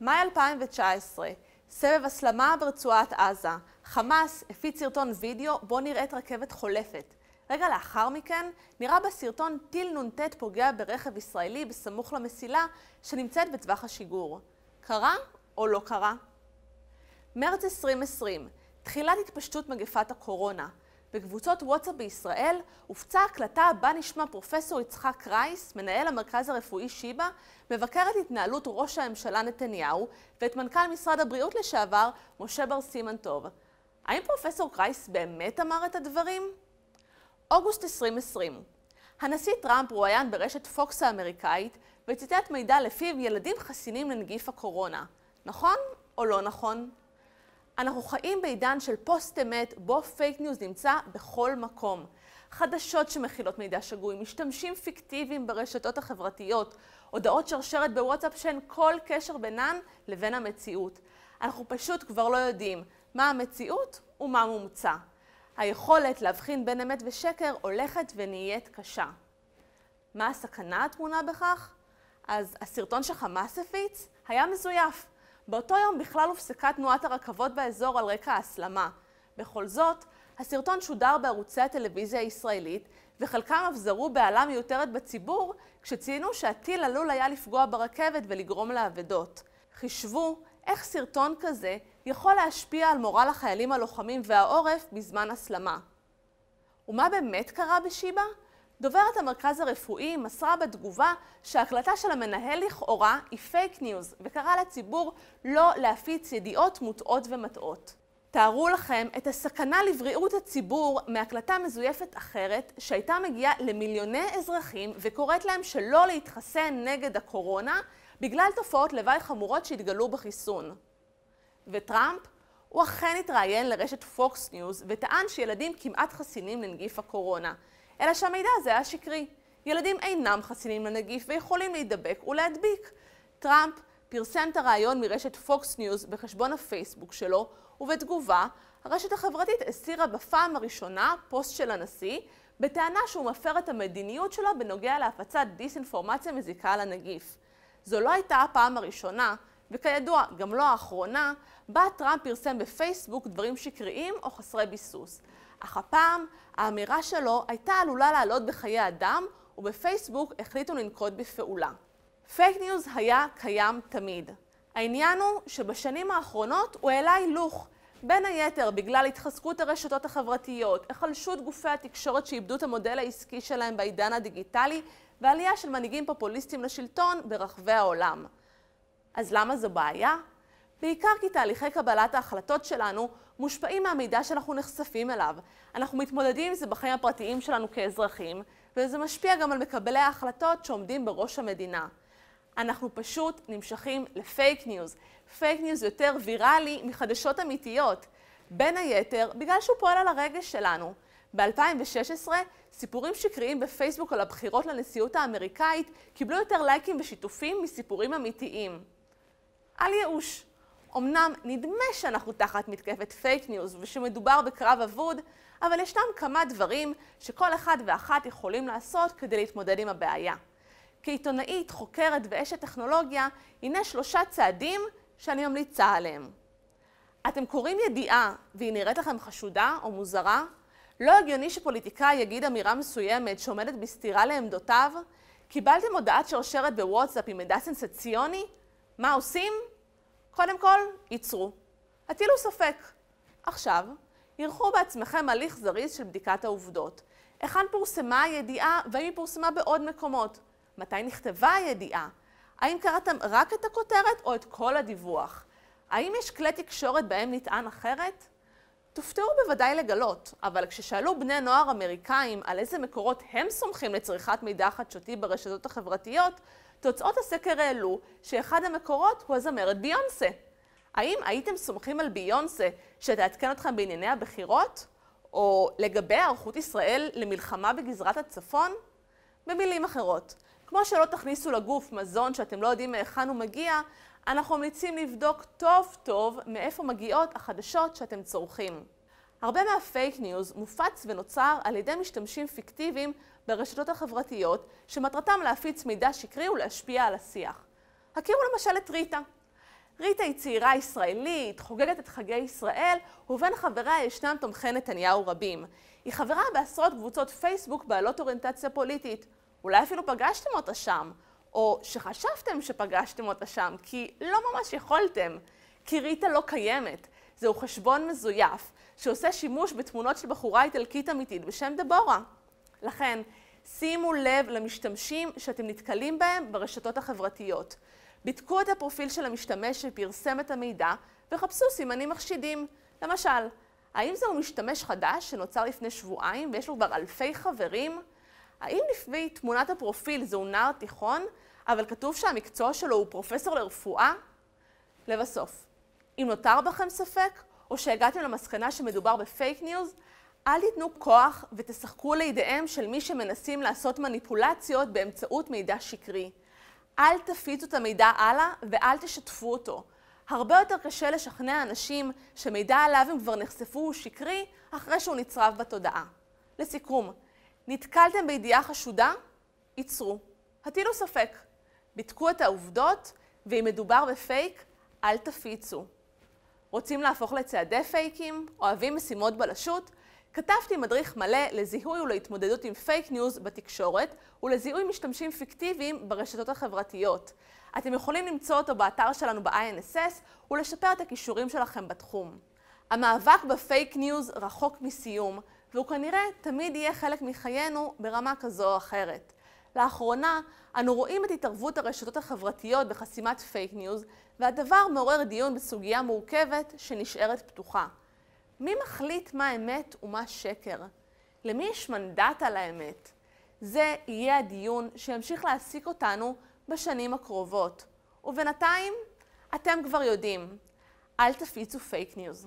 מאי 2019, סבב הסלמה ברצועת עזה. חמאס הפיץ סרטון וידאו בו נראית רכבת חולפת. רגע לאחר מכן נראה בסרטון טיל נ"ט פוגע ברכב ישראלי בסמוך למסילה שנמצאת בטווח השיגור. קרה או לא קרה? מרץ 2020, תחילת התפשטות מגפת הקורונה. בקבוצות וואטסאפ בישראל הופצה הקלטה בה נשמע פרופסור יצחק קרייס, מנהל המרכז הרפואי שיבא, מבקר את התנהלות ראש הממשלה נתניהו ואת מנכ"ל משרד הבריאות לשעבר, משה בר סימן טוב. האם פרופסור קרייס באמת אמר את הדברים? אוגוסט 2020 הנשיא טראמפ רואיין ברשת פוקס האמריקאית וציטט מידע לפיו ילדים חסינים לנגיף הקורונה. נכון או לא נכון? אנחנו חיים בעידן של פוסט אמת, בו פייק ניוז נמצא בכל מקום. חדשות שמכילות מידע שגוי, משתמשים פיקטיביים ברשתות החברתיות, הודעות שרשרת בוואטסאפ שאין כל קשר בינן לבין המציאות. אנחנו פשוט כבר לא יודעים מה המציאות ומה מומצא. היכולת להבחין בין אמת ושקר הולכת ונהיית קשה. מה הסכנה הטמונה בכך? אז הסרטון שחמאס הפיץ היה מזויף. באותו יום בכלל הופסקה תנועת הרכבות באזור על רקע ההסלמה. בכל זאת, הסרטון שודר בערוצי הטלוויזיה הישראלית, וחלקם אף זרעו בהלה מיותרת בציבור, כשציינו שהטיל עלול היה לפגוע ברכבת ולגרום לאבדות. חישבו איך סרטון כזה יכול להשפיע על מורל החיילים הלוחמים והעורף בזמן הסלמה. ומה באמת קרה בשיבא? דוברת המרכז הרפואי מסרה בתגובה שההקלטה של המנהל לכאורה היא פייק ניוז וקראה לציבור לא להפיץ ידיעות מוטעות ומטעות. תארו לכם את הסכנה לבריאות הציבור מהקלטה מזויפת אחרת שהייתה מגיעה למיליוני אזרחים וקוראת להם שלא להתחסן נגד הקורונה בגלל תופעות לוואי חמורות שהתגלו בחיסון. וטראמפ? הוא אכן התראיין לרשת פוקס ניוז וטען שילדים כמעט חסינים לנגיף הקורונה. אלא שהמידע הזה היה שקרי. ילדים אינם חסינים לנגיף ויכולים להידבק ולהדביק. טראמפ פרסם את הריאיון מרשת פוקס ניוז בחשבון הפייסבוק שלו, ובתגובה, הרשת החברתית הסירה בפעם הראשונה פוסט של הנשיא, בטענה שהוא מפר את המדיניות שלו בנוגע להפצת דיסאינפורמציה מזיקה על הנגיף. זו לא הייתה הפעם הראשונה, וכידוע, גם לא האחרונה, בה טראמפ פרסם בפייסבוק דברים שקריים או חסרי ביסוס. אך הפעם האמירה שלו הייתה עלולה לעלות בחיי אדם, ובפייסבוק החליטו לנקוט בפעולה. פייק ניוז היה קיים תמיד. העניין הוא שבשנים האחרונות הוא העלה הילוך, בין היתר בגלל התחזקות הרשתות החברתיות, החלשות גופי התקשורת שאיבדו את המודל העסקי שלהם בעידן הדיגיטלי, ועלייה של מנהיגים פופוליסטיים לשלטון ברחבי העולם. אז למה זו בעיה? בעיקר כי תהליכי קבלת ההחלטות שלנו מושפעים מהמידע שאנחנו נחשפים אליו. אנחנו מתמודדים עם זה בחיים הפרטיים שלנו כאזרחים, וזה משפיע גם על מקבלי ההחלטות שעומדים בראש המדינה. אנחנו פשוט נמשכים לפייק ניוז. פייק ניוז יותר ויראלי מחדשות אמיתיות. בין היתר, בגלל שהוא פועל על הרגש שלנו. ב-2016, סיפורים שקריים בפייסבוק על הבחירות לנשיאות האמריקאית קיבלו יותר לייקים ושיתופים מסיפורים אמיתיים. אל ייאוש. אמנם נדמה שאנחנו תחת מתקפת פייק ניוז ושמדובר בקרב אבוד, אבל ישנם כמה דברים שכל אחד ואחת יכולים לעשות כדי להתמודד עם הבעיה. כעיתונאית, חוקרת ואשת טכנולוגיה, הנה שלושה צעדים שאני ממליצה עליהם. אתם קוראים ידיעה והיא נראית לכם חשודה או מוזרה? לא הגיוני שפוליטיקאי יגיד אמירה מסוימת שעומדת בסתירה לעמדותיו? קיבלתם הודעת שרשרת בוואטסאפ עם מידע סנסציוני? מה עושים? קודם כל, ייצרו. הטילו ספק. עכשיו, ערכו בעצמכם הליך זריז של בדיקת העובדות. היכן פורסמה הידיעה והאם היא פורסמה בעוד מקומות? מתי נכתבה הידיעה? האם קראתם רק את הכותרת או את כל הדיווח? האם יש כלי תקשורת בהם נטען אחרת? תופתעו בוודאי לגלות, אבל כששאלו בני נוער אמריקאים על איזה מקורות הם סומכים לצריכת מידע חדשותי ברשתות החברתיות, תוצאות הסקר העלו שאחד המקורות הוא הזמרת ביונסה. האם הייתם סומכים על ביונסה שתעדכן אתכם בענייני הבחירות? או לגבי היערכות ישראל למלחמה בגזרת הצפון? במילים אחרות, כמו שלא תכניסו לגוף מזון שאתם לא יודעים מהיכן הוא מגיע, אנחנו ממליצים לבדוק טוב טוב מאיפה מגיעות החדשות שאתם צורכים. הרבה מהפייק ניוז מופץ ונוצר על ידי משתמשים פיקטיביים ברשתות החברתיות, שמטרתם להפיץ מידע שקרי ולהשפיע על השיח. הכירו למשל את ריטה. ריטה היא צעירה ישראלית, חוגגת את חגי ישראל, ובין חבריה ישנם תומכי נתניהו רבים. היא חברה בעשרות קבוצות פייסבוק בעלות אוריינטציה פוליטית. אולי אפילו פגשתם אותה שם, או שחשבתם שפגשתם אותה שם, כי לא ממש יכולתם. כי ריטה לא קיימת. זהו חשבון מזויף, שעושה שימוש בתמונות של בחורה איטלקית אמיתית בשם דבורה. לכן, שימו לב למשתמשים שאתם נתקלים בהם ברשתות החברתיות. בדקו את הפרופיל של המשתמש שפרסם את המידע וחפשו סימנים מחשידים. למשל, האם זהו משתמש חדש שנוצר לפני שבועיים ויש לו כבר אלפי חברים? האם לפי תמונת הפרופיל זהו נער תיכון, אבל כתוב שהמקצוע שלו הוא פרופסור לרפואה? לבסוף, אם נותר בכם ספק, או שהגעתם למסקנה שמדובר בפייק ניוז, אל תיתנו כוח ותשחקו לידיהם של מי שמנסים לעשות מניפולציות באמצעות מידע שקרי. אל תפיצו את המידע הלאה ואל תשתפו אותו. הרבה יותר קשה לשכנע אנשים שמידע עליו הם כבר נחשפו הוא שקרי, אחרי שהוא נצרב בתודעה. לסיכום, נתקלתם בידיעה חשודה? עצרו. הטילו ספק. בדקו את העובדות, ואם מדובר בפייק, אל תפיצו. רוצים להפוך לציידי פייקים? אוהבים משימות בלשות? כתבתי מדריך מלא לזיהוי ולהתמודדות עם פייק ניוז בתקשורת ולזיהוי משתמשים פיקטיביים ברשתות החברתיות. אתם יכולים למצוא אותו באתר שלנו ב-INSS ולשפר את הכישורים שלכם בתחום. המאבק בפייק ניוז רחוק מסיום, והוא כנראה תמיד יהיה חלק מחיינו ברמה כזו או אחרת. לאחרונה, אנו רואים את התערבות הרשתות החברתיות בחסימת פייק ניוז, והדבר מעורר דיון בסוגיה מורכבת שנשארת פתוחה. מי מחליט מה אמת ומה שקר? למי יש מנדט על האמת? זה יהיה הדיון שימשיך להעסיק אותנו בשנים הקרובות. ובינתיים, אתם כבר יודעים, אל תפיצו פייק ניוז.